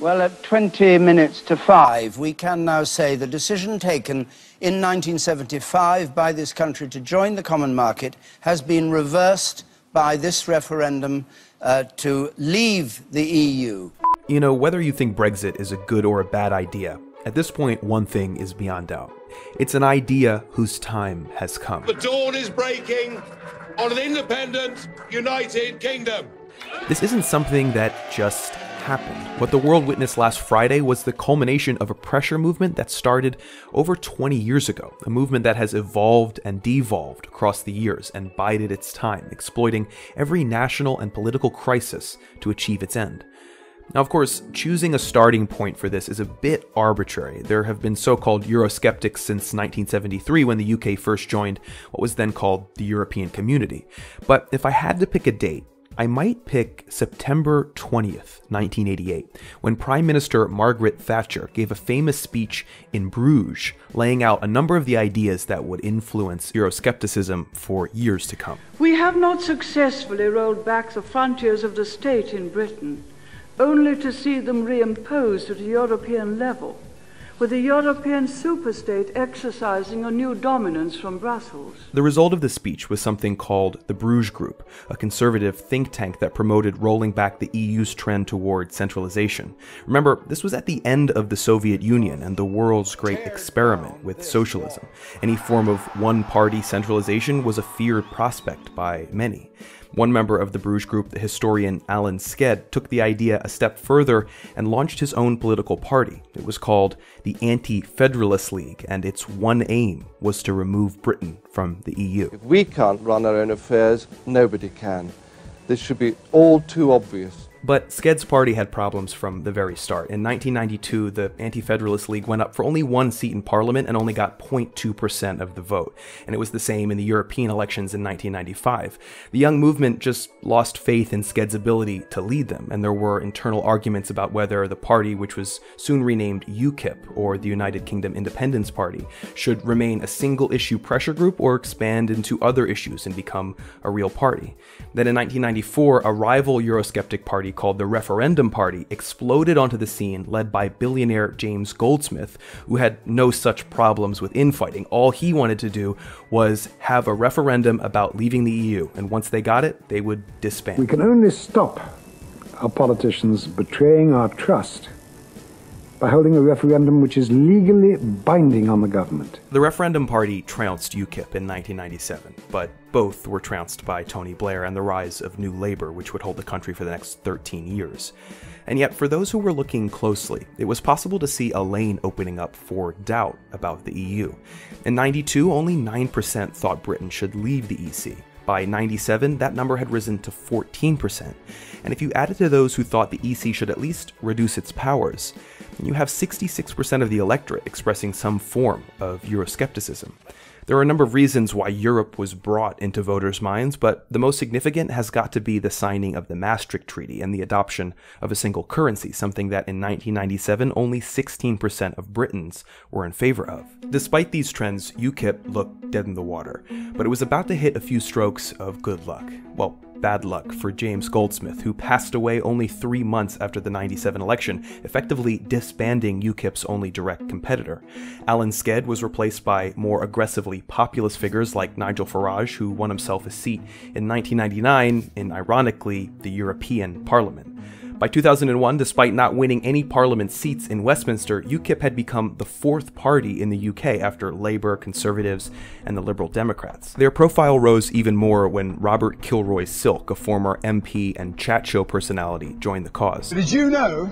Well, at 20 minutes to five, we can now say the decision taken in 1975 by this country to join the common market has been reversed by this referendum uh, to leave the EU. You know, whether you think Brexit is a good or a bad idea, at this point, one thing is beyond doubt. It's an idea whose time has come. The dawn is breaking on an independent, united kingdom. This isn't something that just happened. What the world witnessed last Friday was the culmination of a pressure movement that started over 20 years ago, a movement that has evolved and devolved across the years and bided its time, exploiting every national and political crisis to achieve its end. Now, of course, choosing a starting point for this is a bit arbitrary. There have been so called Eurosceptics since 1973 when the UK first joined what was then called the European Community. But if I had to pick a date, I might pick September 20th, 1988, when Prime Minister Margaret Thatcher gave a famous speech in Bruges laying out a number of the ideas that would influence Euroscepticism for years to come. We have not successfully rolled back the frontiers of the state in Britain, only to see them reimposed at a European level with a European superstate exercising a new dominance from Brussels. The result of the speech was something called the Bruges Group, a conservative think tank that promoted rolling back the EU's trend toward centralization. Remember, this was at the end of the Soviet Union and the world's great experiment with socialism. Any form of one party centralization was a feared prospect by many. One member of the Bruges group, the historian Alan Sked, took the idea a step further and launched his own political party. It was called the Anti Federalist League, and its one aim was to remove Britain from the EU. If we can't run our own affairs, nobody can. This should be all too obvious. But Sked's party had problems from the very start. In 1992, the Anti Federalist League went up for only one seat in parliament and only got 0.2% of the vote. And it was the same in the European elections in 1995. The young movement just lost faith in Sked's ability to lead them, and there were internal arguments about whether the party, which was soon renamed UKIP, or the United Kingdom Independence Party, should remain a single issue pressure group or expand into other issues and become a real party. Then in 1994, a rival Eurosceptic party party called the Referendum Party exploded onto the scene, led by billionaire James Goldsmith, who had no such problems with infighting. All he wanted to do was have a referendum about leaving the EU, and once they got it, they would disband. We can only stop our politicians betraying our trust by holding a referendum which is legally binding on the government. The referendum party trounced UKIP in 1997, but both were trounced by Tony Blair and the rise of New Labour, which would hold the country for the next 13 years. And yet, for those who were looking closely, it was possible to see a lane opening up for doubt about the EU. In 92, only 9% thought Britain should leave the EC. By 97, that number had risen to 14%. And if you added to those who thought the EC should at least reduce its powers, you have 66% of the electorate expressing some form of Euroscepticism. There are a number of reasons why Europe was brought into voters' minds, but the most significant has got to be the signing of the Maastricht Treaty and the adoption of a single currency, something that in 1997 only 16% of Britons were in favor of. Despite these trends, UKIP looked dead in the water, but it was about to hit a few strokes of good luck. Well, bad luck for James Goldsmith, who passed away only three months after the 97 election, effectively disbanding UKIP's only direct competitor. Alan Sked was replaced by more aggressively populist figures like Nigel Farage, who won himself a seat in 1999 in, ironically, the European Parliament. By 2001, despite not winning any parliament seats in Westminster, UKIP had become the fourth party in the UK after Labour, Conservatives, and the Liberal Democrats. Their profile rose even more when Robert Kilroy Silk, a former MP and chat show personality, joined the cause. Did you know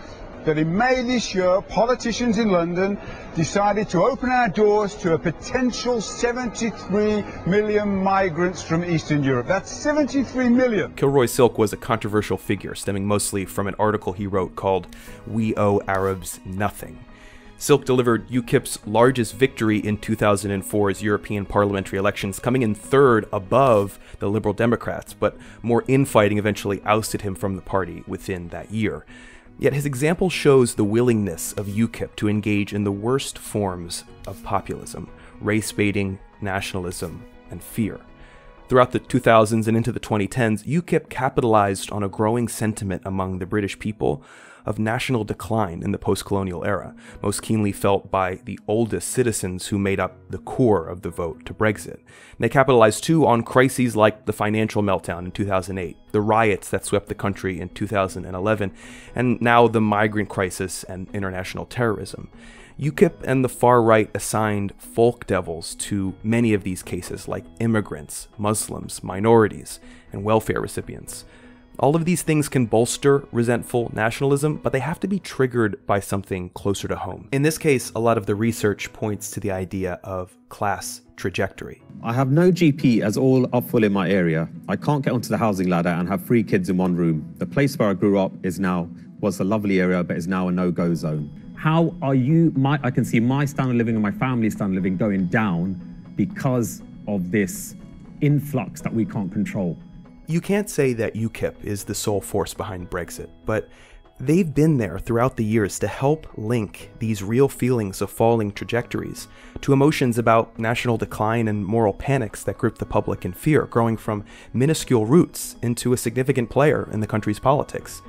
that in May this year, politicians in London decided to open our doors to a potential 73 million migrants from Eastern Europe. That's 73 million. Kilroy Silk was a controversial figure, stemming mostly from an article he wrote called We Owe Arabs Nothing. Silk delivered UKIP's largest victory in 2004's European parliamentary elections, coming in third above the Liberal Democrats, but more infighting eventually ousted him from the party within that year. Yet his example shows the willingness of UKIP to engage in the worst forms of populism race baiting, nationalism, and fear. Throughout the 2000s and into the 2010s, UKIP capitalized on a growing sentiment among the British people of national decline in the post colonial era, most keenly felt by the oldest citizens who made up the core of the vote to Brexit. And they capitalized too on crises like the financial meltdown in 2008, the riots that swept the country in 2011, and now the migrant crisis and international terrorism. UKIP and the far right assigned folk devils to many of these cases, like immigrants, Muslims, minorities, and welfare recipients. All of these things can bolster resentful nationalism, but they have to be triggered by something closer to home. In this case, a lot of the research points to the idea of class trajectory. I have no GP as all are full in my area. I can't get onto the housing ladder and have three kids in one room. The place where I grew up is now was a lovely area, but is now a no-go zone. How are you? My I can see my standard of living and my family's standard living going down because of this influx that we can't control. You can't say that UKIP is the sole force behind Brexit, but they've been there throughout the years to help link these real feelings of falling trajectories to emotions about national decline and moral panics that grip the public in fear, growing from minuscule roots into a significant player in the country's politics.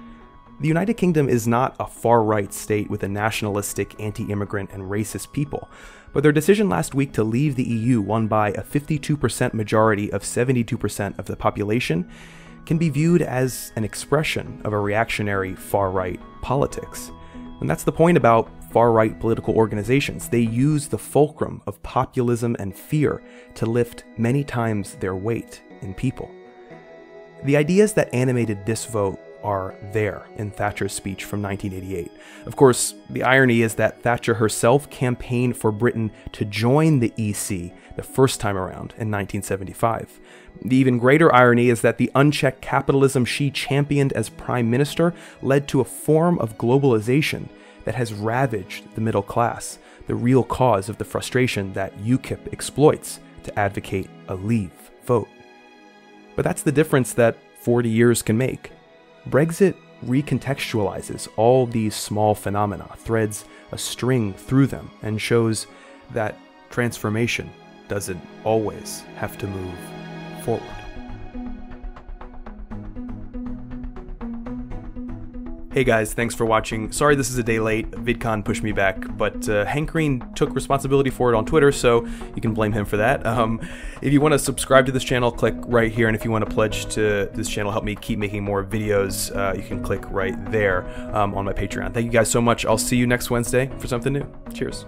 The United Kingdom is not a far right state with a nationalistic, anti immigrant, and racist people, but their decision last week to leave the EU, won by a 52% majority of 72% of the population, can be viewed as an expression of a reactionary far right politics. And that's the point about far right political organizations. They use the fulcrum of populism and fear to lift many times their weight in people. The ideas that animated this vote are there in Thatcher's speech from 1988. Of course, the irony is that Thatcher herself campaigned for Britain to join the EC the first time around in 1975. The even greater irony is that the unchecked capitalism she championed as prime minister led to a form of globalization that has ravaged the middle class, the real cause of the frustration that UKIP exploits to advocate a leave vote. But that's the difference that 40 years can make. Brexit recontextualizes all these small phenomena, threads a string through them, and shows that transformation doesn't always have to move forward. Hey guys, thanks for watching. Sorry this is a day late, VidCon pushed me back, but uh, Hank Green took responsibility for it on Twitter, so you can blame him for that. Um, if you want to subscribe to this channel, click right here, and if you want to pledge to this channel, help me keep making more videos, uh, you can click right there um, on my Patreon. Thank you guys so much. I'll see you next Wednesday for something new. Cheers.